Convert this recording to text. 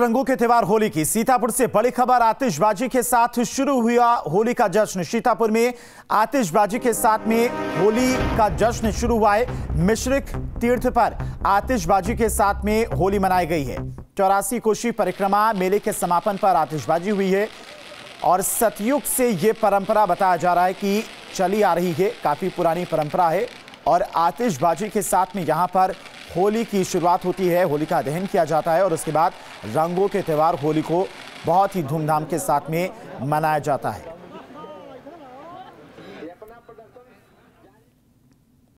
रंगों के त्योहार होली की। सीतापुर से बड़ी खबर, आतिशबाजी के साथ शुरू हुआ होली का जश्न। सीतापुर में आतिशबाजी के साथ में होली का जश्न शुरू हुआ है मिश्रिक तीर्थ पर। आतिशबाजी के साथ में होली मनाई गई है। चौरासी कोशी परिक्रमा मेले के समापन पर आतिशबाजी हुई है। और सतयुग से ये परंपरा बताया जा रहा है कि चली आ रही है। काफ़ी पुरानी परंपरा है। और आतिशबाजी के साथ में यहाँ पर होली की शुरुआत होती है। होली का दहन किया जाता है और उसके बाद रंगों के त्यौहार होली को बहुत ही धूमधाम के साथ में मनाया जाता है।